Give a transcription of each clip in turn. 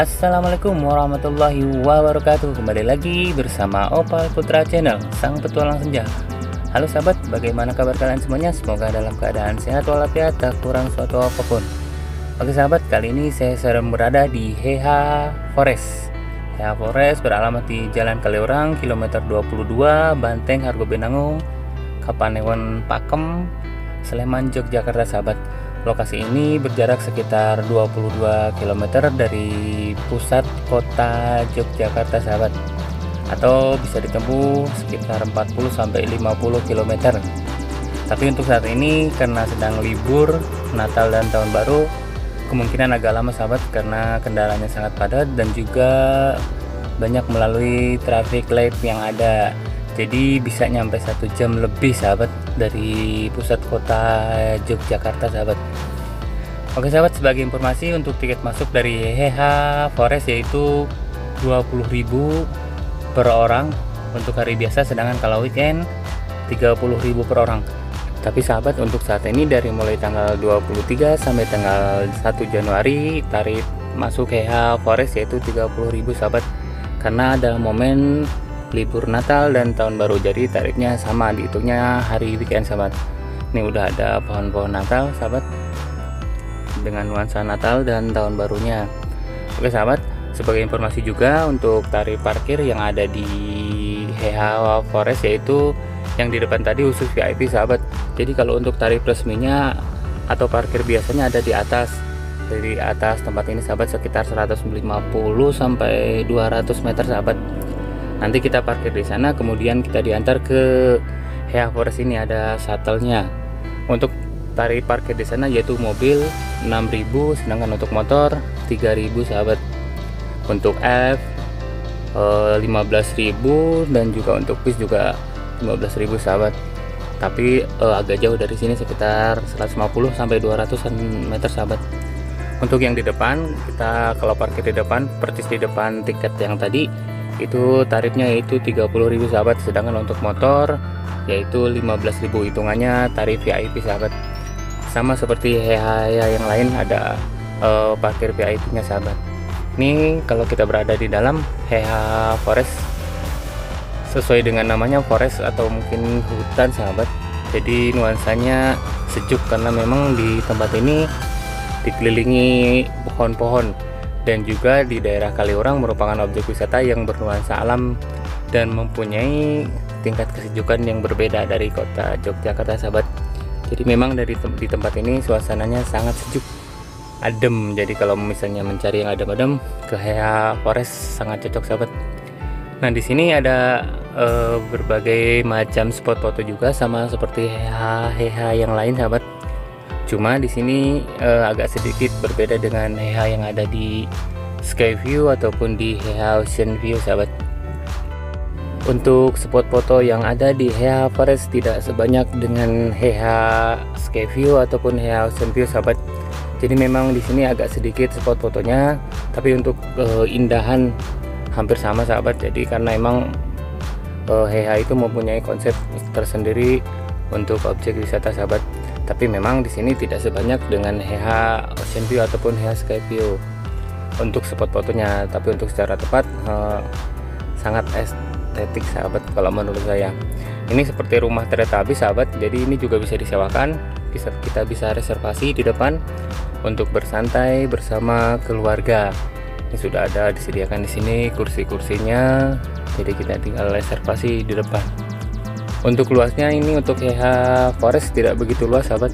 Assalamualaikum warahmatullahi wabarakatuh. Kembali lagi bersama Opal Putra Channel Sang Petualang Senja. Halo sahabat, bagaimana kabar kalian semuanya? Semoga dalam keadaan sehat walafiat tak kurang suatu apa pun. Oke sahabat, kali ini saya sedang berada di Heha Forest. Heha Forest beralamat di Jalan Kaliurang, kilometer 22, Banteng, Hargo Kapanewon Pakem, Sleman, Yogyakarta sahabat Lokasi ini berjarak sekitar 22 km dari pusat kota Yogyakarta sahabat atau bisa ditempuh sekitar 40 sampai 50 km. Tapi untuk saat ini karena sedang libur Natal dan Tahun Baru kemungkinan agak lama sahabat karena kendaraannya sangat padat dan juga banyak melalui traffic light yang ada jadi bisa nyampe satu jam lebih sahabat dari pusat kota Yogyakarta sahabat. Oke sahabat sebagai informasi untuk tiket masuk dari Heha Forest yaitu 20.000 per orang untuk hari biasa sedangkan kalau weekend 30.000 per orang. Tapi sahabat untuk saat ini dari mulai tanggal 23 sampai tanggal 1 Januari tarif masuk Heha Forest yaitu 30.000 sahabat. Karena ada momen libur Natal dan tahun baru jadi tarifnya sama dihitungnya hari weekend sahabat ini udah ada pohon-pohon Natal sahabat dengan nuansa Natal dan tahun barunya. Oke sahabat sebagai informasi juga untuk tarif parkir yang ada di Heha Forest yaitu yang di depan tadi khusus VIP sahabat jadi kalau untuk tarif resminya atau parkir biasanya ada di atas. Dari atas tempat ini sahabat sekitar 150 sampai 200 meter sahabat nanti kita parkir di sana kemudian kita diantar ke Hea Forest ini ada shuttle-nya. Untuk tarif parkir di sana yaitu mobil 6000 sedangkan untuk motor 3000 sahabat. Untuk F eh, 15.000 dan juga untuk bis juga 15.000 sahabat. Tapi eh, agak jauh dari sini sekitar 150 sampai 200 meter sahabat. Untuk yang di depan kita kalau parkir di depan persis di depan tiket yang tadi itu tarifnya yaitu 30.000 sahabat sedangkan untuk motor yaitu 15.000 hitungannya tarif VIP sahabat. Sama seperti HHA yang lain ada uh, parkir VIP nya sahabat. Ini kalau kita berada di dalam HH Forest sesuai dengan namanya forest atau mungkin hutan sahabat. Jadi nuansanya sejuk karena memang di tempat ini dikelilingi pohon-pohon dan juga di daerah Kaliurang merupakan objek wisata yang bernuansa alam dan mempunyai tingkat kesejukan yang berbeda dari kota Yogyakarta sahabat. Jadi memang dari tem di tempat ini suasananya sangat sejuk adem. Jadi kalau misalnya mencari yang adem-adem ke Hea Forest sangat cocok sahabat. Nah di sini ada e, berbagai macam spot foto juga sama seperti Hea Hea yang lain sahabat Cuma di sini uh, agak sedikit berbeda dengan Heha yang ada di Skyview ataupun di Heha Ocean View sahabat. Untuk spot foto yang ada di Heha Forest tidak sebanyak dengan Heha Skyview ataupun Heha Ocean View sahabat. Jadi memang di sini agak sedikit spot fotonya, tapi untuk uh, indahan hampir sama sahabat. Jadi karena emang Heha itu mempunyai konsep tersendiri untuk objek wisata sahabat. Tapi memang di sini tidak sebanyak dengan Heha Ocean View ataupun Heha Sky View. Untuk spot fotonya tapi untuk secara tepat eh, sangat estetik sahabat kalau menurut saya. Ini seperti rumah kereta api sahabat jadi ini juga bisa disewakan. Kita bisa reservasi di depan untuk bersantai bersama keluarga. Ini sudah ada disediakan di sini kursi-kursinya jadi kita tinggal reservasi di depan untuk luasnya ini untuk Heha Forest tidak begitu luas sahabat.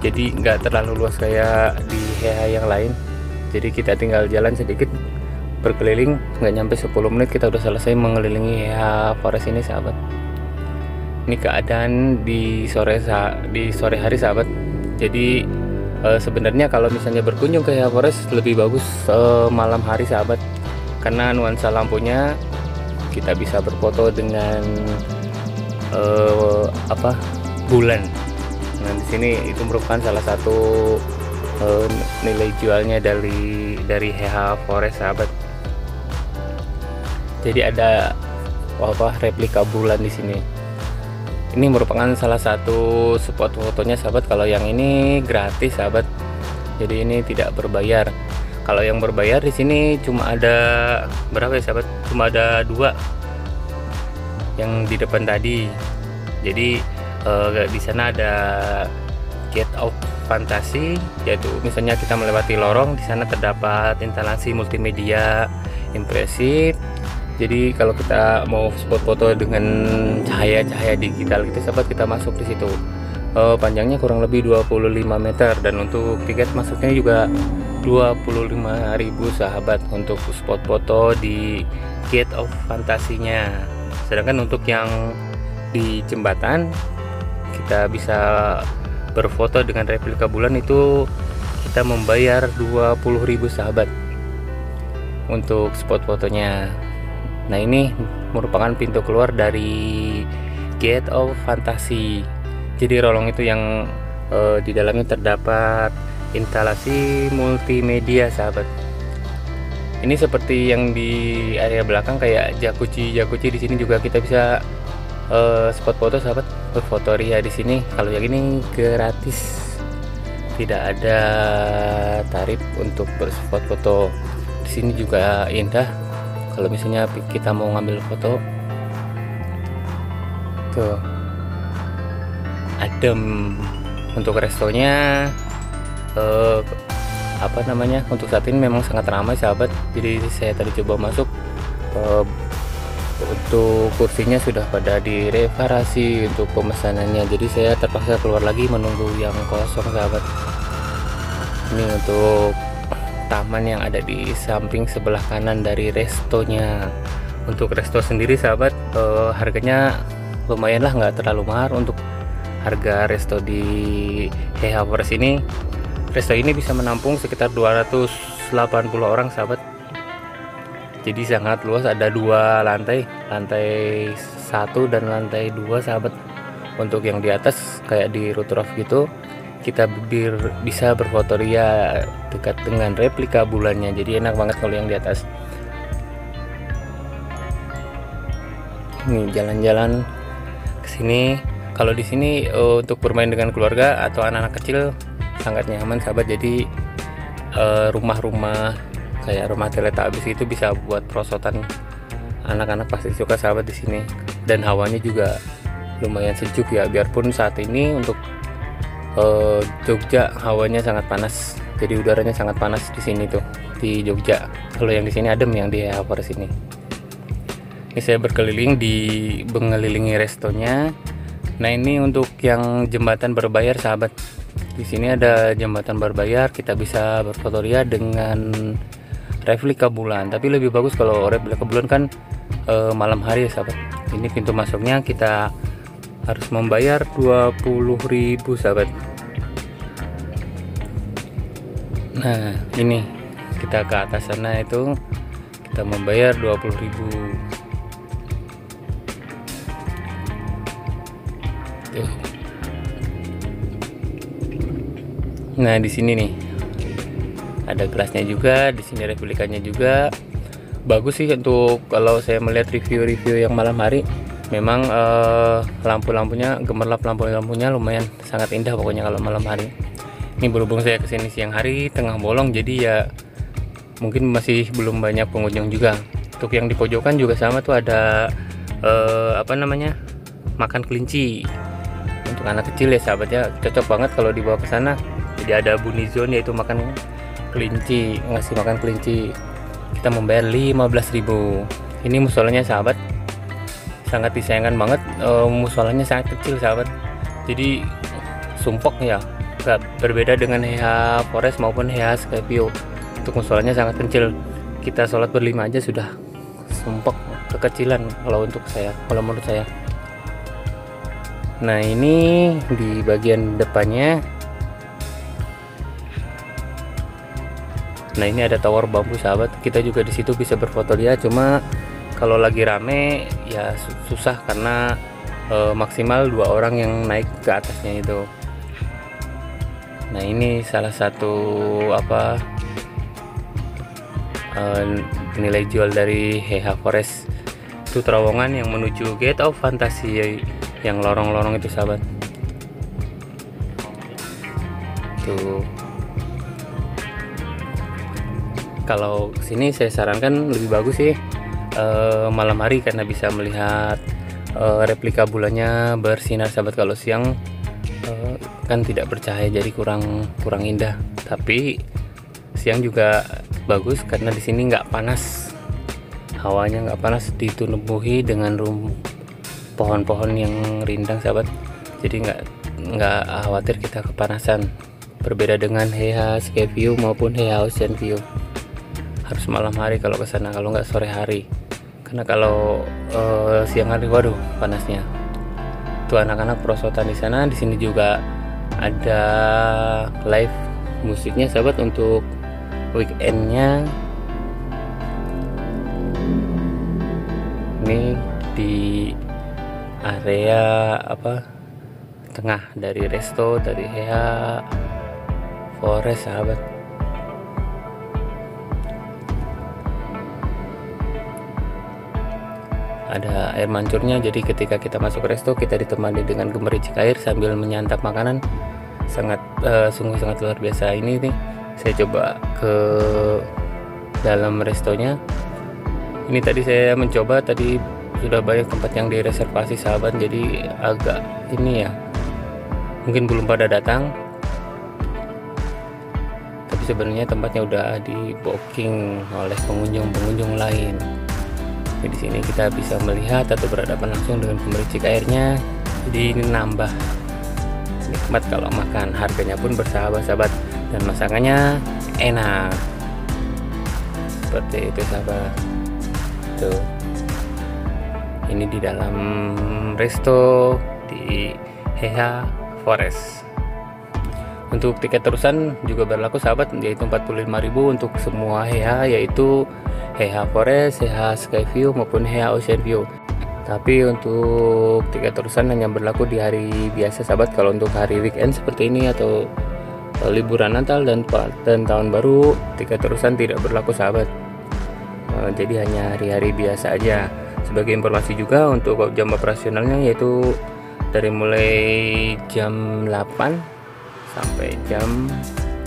Jadi nggak terlalu luas kayak di Heha yang lain. Jadi kita tinggal jalan sedikit berkeliling nggak nyampe 10 menit kita udah selesai mengelilingi Heha Forest ini sahabat. Ini keadaan di sore di sore hari sahabat. Jadi e, sebenarnya kalau misalnya berkunjung ke Heha Forest lebih bagus e, malam hari sahabat. Karena nuansa lampunya kita bisa berfoto dengan uh, apa bulan. Nah di sini itu merupakan salah satu uh, nilai jualnya dari dari Heha Forest sahabat. Jadi ada apa replika bulan di sini. Ini merupakan salah satu spot fotonya sahabat. Kalau yang ini gratis sahabat. Jadi ini tidak berbayar. kalau yang berbayar di sini cuma ada berapa ya sahabat cuma ada dua yang di depan tadi. Jadi uh, di sana ada gate of fantasi yaitu misalnya kita melewati lorong di sana terdapat instalasi multimedia impresif. Jadi kalau kita mau spot foto dengan cahaya-cahaya digital gitu sahabat kita masuk di situ. Uh, panjangnya kurang lebih 25 meter dan untuk tiket masuknya juga 25.000 sahabat untuk spot foto di Gate of Fantasinya sedangkan untuk yang di jembatan kita bisa berfoto dengan replika bulan itu kita membayar 20.000 sahabat untuk spot fotonya. Nah ini merupakan pintu keluar dari Gate of Fantasi jadi rolong itu yang uh, di dalamnya terdapat instalasi multimedia sahabat ini seperti yang di area belakang kayak jacuzzi jacuzzi di sini juga kita bisa uh, spot foto sahabat. Berfoto ria di sini. Kalau yang ini gratis. Tidak ada tarif untuk berspot foto. Di sini juga indah. Kalau misalnya kita mau ngambil foto tuh adem. Untuk restonya uh, apa namanya untuk saat ini memang sangat ramai sahabat. Jadi saya tadi coba masuk uh, untuk kursinya sudah pada direparasi untuk pemesanannya. Jadi saya terpaksa keluar lagi menunggu yang kosong sahabat. Ini untuk taman yang ada di samping sebelah kanan dari restonya. Untuk resto sendiri sahabat uh, harganya lumayan lah nggak terlalu mahal. Untuk harga resto di Heha Forest ini Resto ini bisa menampung sekitar 280 orang sahabat. Jadi sangat luas ada dua lantai lantai satu dan lantai dua sahabat. Untuk yang di atas kayak di rooftop gitu kita bir, bisa berfoto ria dekat dengan replika bulannya. Jadi enak banget kalau yang di atas. Ini jalan-jalan ke sini. Kalau di sini uh, untuk bermain dengan keluarga atau anak-anak kecil sangat nyaman sahabat. Jadi eh, rumah-rumah kayak rumah teletabis itu bisa buat perosotan anak-anak pasti suka sahabat di sini. Dan hawanya juga lumayan sejuk ya. Biarpun saat ini untuk uh, Jogja hawanya sangat panas. Jadi udaranya sangat panas di sini tuh di Jogja. Kalau yang di sini adem yang di Forest sini. Ini saya berkeliling di mengelilingi restonya. Nah ini untuk yang jembatan berbayar sahabat di sini ada jembatan berbayar, kita bisa berfoto ria dengan replika bulan. Tapi lebih bagus kalau replika bulan kan e, malam hari ya sahabat. Ini pintu masuknya kita harus membayar 20.000 sahabat. Nah, ini kita ke atas sana itu kita membayar 20.000. Tuh. Nah, di sini nih ada gelasnya juga, di sini replikanya juga. Bagus sih untuk kalau saya melihat review-review yang malam hari, memang uh, lampu-lampunya gemerlap lampu-lampunya lumayan sangat indah pokoknya kalau malam hari. Ini berhubung saya ke sini siang hari, tengah bolong, jadi ya mungkin masih belum banyak pengunjung juga. Untuk yang di pojokan juga sama tuh ada uh, apa namanya makan kelinci untuk anak kecil ya sahabatnya cocok banget kalau dibawa ke sana jadi ada bunny zone yaitu makan kelinci. Ngasih makan kelinci kita membayar 15.000 ini musolanya sahabat. Sangat disayangkan banget. E, musolanya sangat kecil sahabat. Jadi sumpok ya. Gak berbeda dengan Heha Forest maupun Heha Skyview untuk musolanya sangat kecil. Kita sholat berlima aja sudah sumpok kekecilan kalau untuk saya kalau menurut saya. Nah ini di bagian depannya Nah ini ada tower bambu sahabat, kita juga di situ bisa berfoto dia. Cuma kalau lagi rame ya susah karena e, maksimal dua orang yang naik ke atasnya itu. Nah ini salah satu apa e, nilai jual dari Heha Forest itu terowongan yang menuju Gate of Fantasy yang lorong-lorong itu sahabat. Tuh kalau sini saya sarankan lebih bagus sih uh, malam hari karena bisa melihat uh, replika bulannya bersinar sahabat kalau siang. Uh, kan tidak bercahaya jadi kurang kurang indah. Tapi siang juga bagus karena di sini nggak panas. Hawanya nggak panas ditumbuhi dengan rum pohon-pohon yang rindang sahabat. Jadi nggak nggak khawatir kita kepanasan. Berbeda dengan Heha Sky View maupun Heha Ocean View harus malam hari kalau ke sana kalau nggak sore hari. Karena kalau uh, siang hari waduh panasnya. Tuh anak-anak perosotan di sana di sini juga ada live musiknya sahabat untuk weekendnya. Ini di area apa tengah dari resto dari Hea Forest sahabat ada air mancurnya. Jadi ketika kita masuk resto kita ditemani dengan gemericik air sambil menyantap makanan. Sangat uh, sungguh sangat luar biasa. Ini nih saya coba ke dalam restonya. Ini tadi saya mencoba tadi sudah banyak tempat yang direservasi sahabat jadi agak ini ya mungkin belum pada datang. Tapi sebenarnya tempatnya udah di booking oleh pengunjung-pengunjung lain di sini kita bisa melihat atau berhadapan langsung dengan gemericik airnya. Jadi ini nambah nikmat kalau makan. Harganya pun bersahabat-sahabat dan masakannya enak. Seperti itu sahabat. Tuh. Ini di dalam resto di Heha Forest. Untuk tiket terusan juga berlaku sahabat yaitu 45.000 untuk semua Heha yaitu Heha Forest, Heha Skyview maupun Heha Ocean View. Tapi untuk tiket terusan hanya berlaku di hari biasa sahabat. Kalau untuk hari weekend seperti ini atau liburan Natal dan dan tahun baru tiket terusan tidak berlaku sahabat. Eh, jadi hanya hari-hari biasa aja. Sebagai informasi juga untuk jam operasionalnya yaitu dari mulai jam 8 sampai jam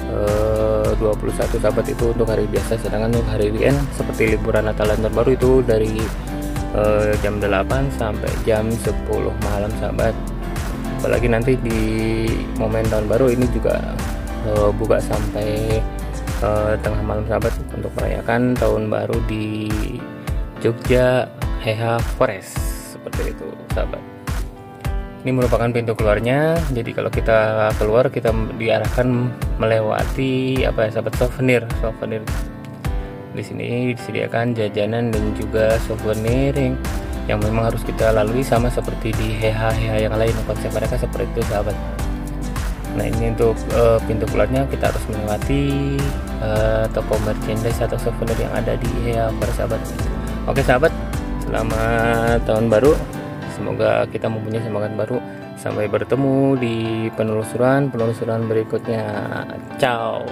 21 sahabat itu untuk hari biasa. Sedangkan untuk hari weekend seperti liburan Natal dan Tahun Baru itu dari uh, jam 8 sampai jam 10 malam sahabat. Apalagi nanti di momen tahun baru ini juga uh, buka sampai tengah malam sahabat. Untuk merayakan tahun baru di Jogja Heha Forest. Seperti itu sahabat ini merupakan pintu keluarnya. Jadi kalau kita keluar kita diarahkan melewati apa ya sahabat souvenir. Souvenir di sini disediakan jajanan dan juga souvenir yang, memang harus kita lalui sama seperti di heha-heha yang lain. Konsep mereka seperti itu sahabat. Nah ini untuk uh, pintu keluarnya kita harus melewati uh, toko merchandise atau souvenir yang ada di heha sahabat. Oke sahabat. Selamat tahun baru Semoga kita mempunyai semangat baru. Sampai bertemu di penelusuran penelusuran berikutnya. Ciao.